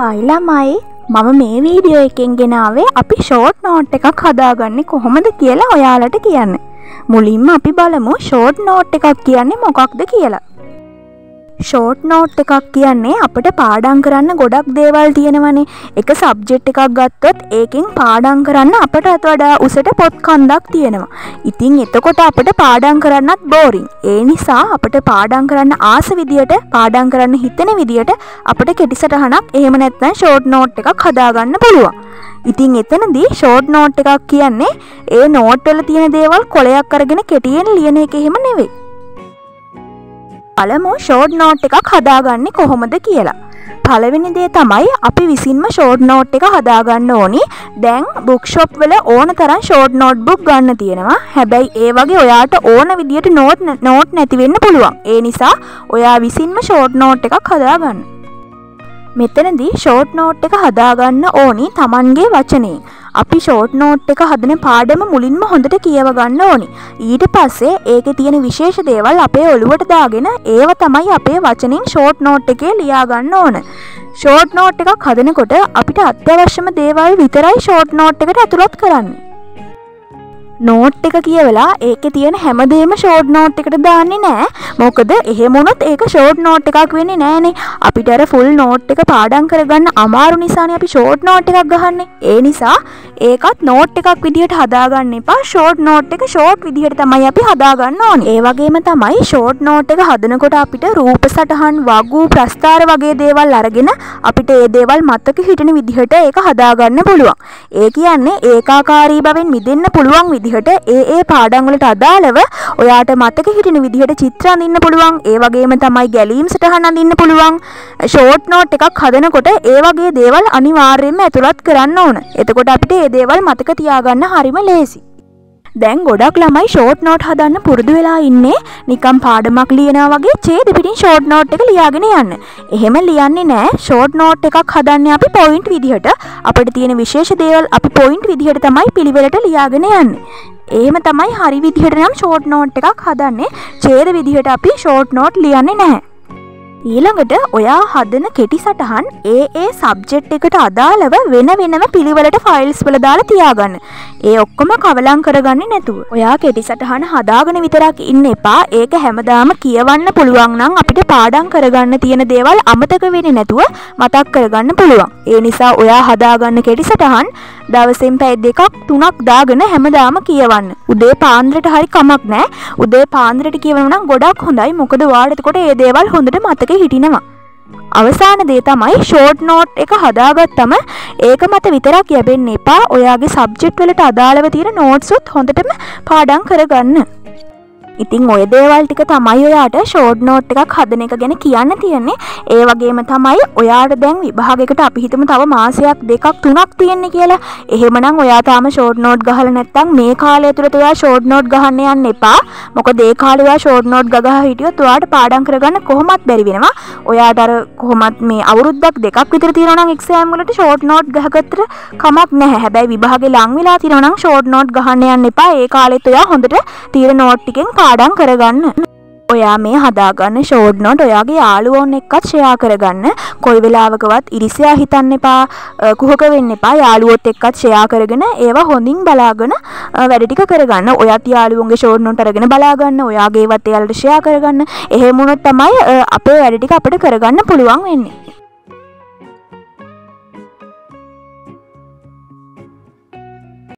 හයිලමයි මම මේ වීඩියෝ එකෙන් ගෙනාවේ අපි ෂෝට් නෝට් එකක් හදාගන්නේ කොහොමද කියලා ඔයාලට කියන්න. මුලින්ම අපි බලමු ෂෝට් නෝට් එකක් කියන්නේ මොකක්ද කියලා. ෂෝට් නෝට් එකක් කියන්නේ අපට පාඩං කරන්න ගොඩක් දේවල් තියෙනවනේ එක සබ්ජෙට් එකක් ගත්තොත් ඒකින් පාඩං කරන්න අපට අත් වඩා උසට පොත් කන්දක් තියෙනවා. ඉතින් එතකොට අපට පාඩං කරන්නත් බෝරින්. ඒ නිසා අපට පාඩං කරන්න ආස විදියට පාඩං කරන්න හිතෙන විදියට අපට කෙටිසටහනක් එහෙම නැත්නම් ෂෝට් නෝට් එකක් හදාගන්න පුළුවන්. ඉතින් එතනදී ෂෝට් නෝට් එකක් කියන්නේ ඒ නෝට්වල තියෙන දේවල් කොලයක් අරගෙන කෙටියෙන් ලියන එක එහෙම නෙවෙයි. පළමු ෂෝඩ් නෝට් එකක් හදාගන්නේ කොහොමද කියලා. පළවෙනි දේ තමයි අපි විසින්ම ෂෝඩ් නෝට් එක හදාගන්න ඕනි. දැන් බුක්ෂොප් වල ඕන තරම් ෂෝඩ් නෝට් බුක් ගන්න තියෙනවා. හැබැයි ඒ වගේ ඔයාට ඕන විදියට නෝට් නෝට් නැතිවෙන්න පුළුවන්. ඒ නිසා ඔයා විසින්ම ෂෝඩ් නෝට් එකක් හදාගන්න. මෙතනදී ෂෝට් නෝට් එක හදාගන්න ඕනි තමන්ගේ වචනයෙන් අපි ෂෝට් නෝට් එක හදන පාඩම මුලින්ම හොඳට කියව ගන්න ඕනි. ඊට පස්සේ ඒක තියෙන විශේෂ දේවල් අපේ ඔළුවට දාගෙන ඒව තමයි අපේ වචනින් ෂෝට් නෝට් එකේ ලියාගන්න ඕන. ෂෝට් නෝට් එකක් හදනකොට අපිට අත්‍යවශ්‍යම දේවල් විතරයි ෂෝට් නෝට් එකට ඇතුළත් කරන්නේ. නෝට් එක කියවලා ඒක තියෙන හැමදේම ෂෝඩ් නෝට් එකට දාන්නේ නෑ. මොකද එහෙමුණොත් ඒක ෂෝඩ් නෝට් එකක් වෙන්නේ නෑනේ. අපිට අර ෆුල් නෝට් එක පාඩම් කරගන්න අමාරු නිසානේ අපි ෂෝඩ් නෝට් එකක් ගහන්නේ. ඒ නිසා ඒකත් නෝට් එකක් විදිහට හදාගන්න එපා. ෂෝට් නෝට් එක ෂෝට් විදිහට තමයි අපි හදාගන්න ඕනේ. ඒ වගේම තමයි ෂෝට් නෝට් එක හදනකොට අපිට රූප සටහන් වගු ප්‍රස්ථාර වගේ දේවල් අරගෙන අපිට ඒ දේවල් මතක හිටින විදිහට ඒක හදාගන්න පුළුවන්. ඒ කියන්නේ ඒකාකාරී බවෙන් මිදෙන්න පුළුවන් විදිහ විදිහට ඒ ඒ පාඩංවලට අදාළව ඔයාට මතක හිටින විදිහට චිත්‍ර අඳින්න පුළුවන්. ඒ වගේම තමයි ගැලීම් සටහන් අඳින්න පුළුවන්. ෂෝට් නෝට් එකක් හදනකොට ඒ වගේ දේවල් අනිවාර්යයෙන්ම ඇතුළත් කරන්න ඕන. එතකොට අපිට ඒ දේවල් මතක තියාගන්න හරිම ලේසි. දැන් ගොඩක් ළමයි ෂෝට් නෝට් හදන්න පුරුදු වෙලා ඉන්නේ නිකම් පාඩමක් ලියනා වගේ ඡේද පිටින් ෂෝට් නෝට් එක ලියාගෙන යන්න. එහෙම ලියන්නේ නෑ ෂෝට් නෝට් එකක් හදන්නේ අපි පොයින්ට් විදිහට අපිට තියෙන විශේෂ දේවල් අපි පොයින්ට් විදිහට තමයි පිළිවෙලට ලියාගෙන යන්නේ. එහෙම තමයි හරි විදිහට නම් ෂෝට් නෝට් එකක් හදන්නේ ඡේද විදිහට අපි ෂෝට් නෝට් ලියන්නේ නැහැ. ඊළඟට ඔයා හදන කෙටි සටහන් ඒ ඒ සබ්ජෙට් එකට අදාළව වෙන වෙනම පිළිවෙලට ෆයිල්ස් වල දාලා තියාගන්න. ඒ ඔක්කොම කවලම් කරගන්නේ නැතුව. ඔයා කෙටි සටහන හදාගෙන විතරක් ඉන්න එපා. ඒක හැමදාම කියවන්න පුළුවන් නම් අපිට පාඩම් කරගන්න තියෙන දේවල් අමතක වෙන්නේ නැතුව මතක් කරගන්න පුළුවන්. ඒ නිසා ඔයා හදාගන්න කෙටි සටහන් දවසෙන් පැය දෙකක් තුනක් දාගෙන හැමදාම කියවන්න. උදේ පාන්දරට හරි කමක් නෑ. උදේ පාන්දරට කියවනවා නම් ගොඩක් හොඳයි. මොකද ඔයාලට එතකොට ඒ දේවල් හොඳට මතක මතක හිටිනවා. අවසාන දේ තමයි ෂෝට් නෝට් එක හදාගත්තම ඒක මත විතරක් යැබෙන්න එපා ඔයාගේ සබ්ජෙක්ට් වලට අදාළව තියෙන නෝට්සුත් හොඳටම පාඩම් කරගන්න. ඉතින් ඔය දේවල් ටික තමයි ඔයාට ෂෝඩ් නෝට් එකක් හදන එක ගැන කියන්න තියෙන්නේ. ඒ වගේම තමයි ඔයාට දැන් විභාගයකට අපි හිතමු තව මාසයක් දෙකක් තුනක් තියෙන්නේ කියලා. එහෙමනම් ඔයා තාම ෂෝඩ් නෝට් ගහලා නැත්නම් මේ කාලය තුලත් ඔයා ෂෝඩ් නෝට් ගහන්න යන්න එපා. මොකද ඒ කාලේ ඔයා ෂෝඩ් නෝට් ගගහ හිටියොත් ඔයාට පාඩම් කරගන්න කොහොමත් බැරි වෙනවා. ඔයාට අර කොහොමත් මේ අවුරුද්දක් දෙකක් විතර තියෙනවා නම් එක්සෑම් වලට ෂෝට් නෝට් ගහගත්තට කමක් නැහැ. හැබැයි විභාගේ ලං වෙලා තියෙනවා නම් ෂෝට් නෝට් ගහන්න යන්න එපා. ඒ කාලෙත් ඔයා හොඳට තීර නෝට් ටිකෙන් පාඩම් කරගන්න. ඔයා මේ හදාගන්න ෂෝඩ් නොට ඔයාගේ යාළුවෝන් එක්කත් ෂයා කරගන්න. කොයි වෙලාවකවත් ඉරිසියා හිතන්න එපා. කුහක වෙන්න එපා. යාළුවොත් එක්කත් ෂයා කරගෙන ඒවා හොඳින් බලාගෙන වැඩටික කරගන්න. ඔයත් යාළුවන්ගේ ෂෝඩ් නොට අරගෙන බලාගන්න. ඔයාගේ වත් එයාලට ෂයා කරගන්න. එහෙම වුණොත් තමයි අපේ වැඩටික අපිට කරගන්න පුළුවන් වෙන්නේ.